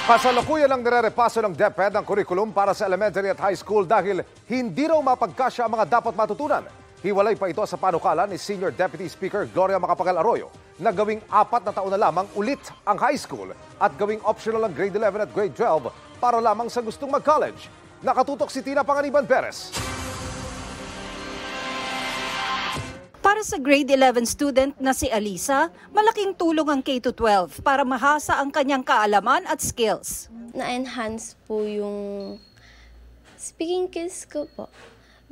Kasalukuyan ang nire-repaso ng DepEd ang curriculum para sa elementary at high school dahil hindi raw mapagkasya ang mga dapat matutunan. Hiwalay pa ito sa panukala ni Senior Deputy Speaker Gloria Macapagal Arroyo na gawing apat na taon na lamang ulit ang high school at gawing optional ang grade 11 at grade 12 para lamang sa gustong mag-college. Nakatutok si Tina Panganiban Perez. Para sa grade 11 student na si Alisa, malaking tulong ang K-12 para mahasa ang kanyang kaalaman at skills. na-enhance po yung speaking skills ko po.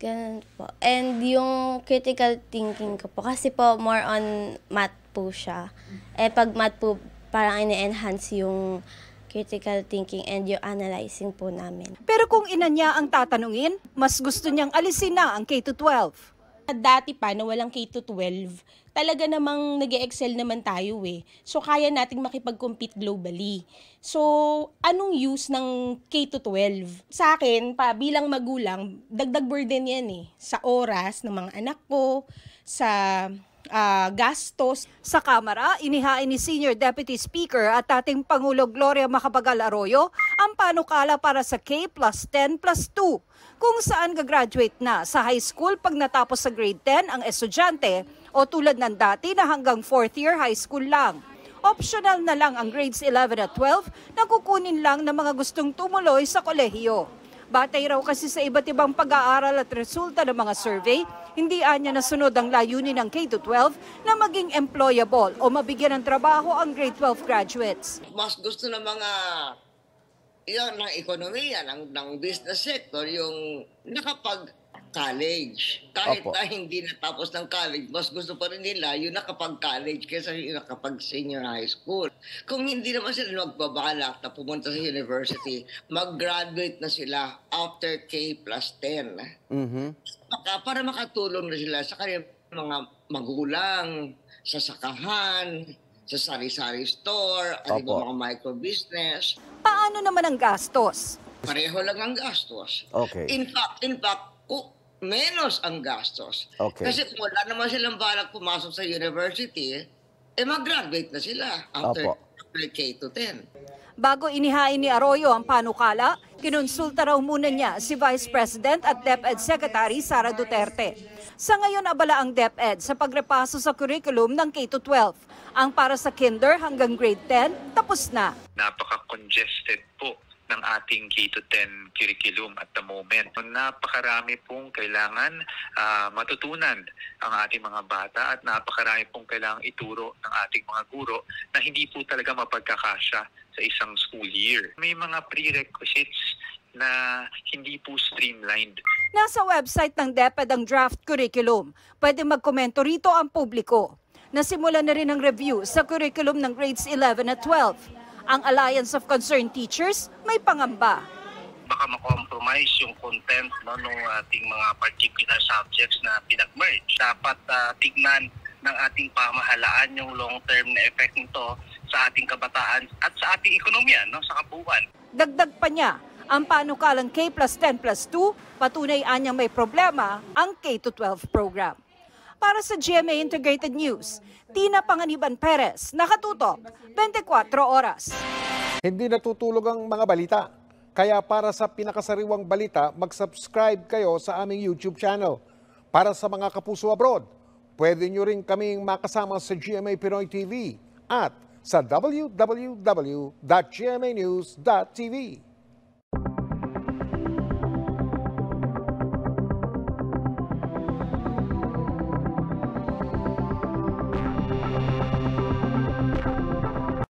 Ganun po. And yung critical thinking ko po. Kasi po, more on math po siya. Eh, pag math po, parang ine-enhance yung critical thinking and yung analyzing po namin. Pero kung ina niya ang tatanungin, mas gusto niyang alisin na ang K-12. Dati pa na walang K-12, talaga namang nag excel naman tayo eh. So, kaya nating makipag-compete globally. So, anong use ng K-12? Sa akin, pa bilang magulang, dagdag burden yan eh. Sa oras ng mga anak ko, sa ah, gastos, Sa Kamara, inihain ni Senior Deputy Speaker at ating Pangulo Gloria Macapagal Arroyo ang panukala para sa K plus 10 plus 2 kung saan gagraduate na sa high school pag natapos sa grade 10 ang estudyante o tulad ng dati na hanggang 4th year high school lang. Optional na lang ang grades 11 at 12 na kukunin lang ng mga gustong tumuloy sa kolehiyo. Batay raw kasi sa iba't ibang pag-aaral at resulta ng mga survey, hindi anya nasunod ang layunin ng K-12 na maging employable o mabigyan ng trabaho ang grade 12 graduates. mas gusto ng mga yan ng ekonomiya, ng, ng business sector, yung nakapag-college. Kahit Opo. na hindi natapos ng college, mas gusto pa rin nila yung nakapag-college kaysa yung nakapag-senior high school. Kung hindi naman sila magbabalak na pumunta sa university, mag-graduate na sila after K plus 10. Maka, para makatulong na sila sa kanilang mga magulang, sa sakahan, sa sari-sari store, at ibang mga micro-business. Paano naman ang gastos? Pareho lang ang gastos. Okay. In fact, in fact, menos ang gastos. Okay. Kasi kung wala naman silang balak pumasok sa university, eh mag-graduate na sila after, Opo. K to 10. Bago inihain ni Arroyo ang panukala, kinonsulta raw muna niya si Vice President at DepEd Secretary Sara Duterte. Sa ngayon abala ang DepEd sa pagrepaso sa curriculum ng K-12. Ang para sa kinder hanggang grade 10, tapos na. napaka-congested po ng ating K-10 curriculum at the moment. Napakarami pong kailangan ah, matutunan ang ating mga bata at napakarami pong kailangan ituro ng ating mga guro na hindi po talaga mapagkakasya sa isang school year. May mga prerequisites na hindi po streamlined. Nasa website ng DepEd ang draft curriculum. Pwede magkomento rito ang publiko. Nasimula na rin ang review sa curriculum ng grades 11 at 12. Ang Alliance of Concerned Teachers may pangamba. baka ma-compromise yung content no, ng ating mga particular subjects na pinag-merge. Dapat ah, tignan ng ating pamahalaan yung long-term na effect nito sa ating kabataan at sa ating ekonomiya, no, sa kabuuan. Dagdag pa niya, ang panukalang K plus 10 plus 2, patunay anyang may problema ang K-12 program. Para sa GMA Integrated News, Tina Panganiban Perez, nakatutok, 24 oras. Hindi natutulog ang mga balita. Kaya para sa pinakasariwang balita, mag-subscribe kayo sa aming YouTube channel. Para sa mga kapuso abroad, pwede nyo rin kaming makasama sa GMA Pinoy TV at sa www.gmanews.tv.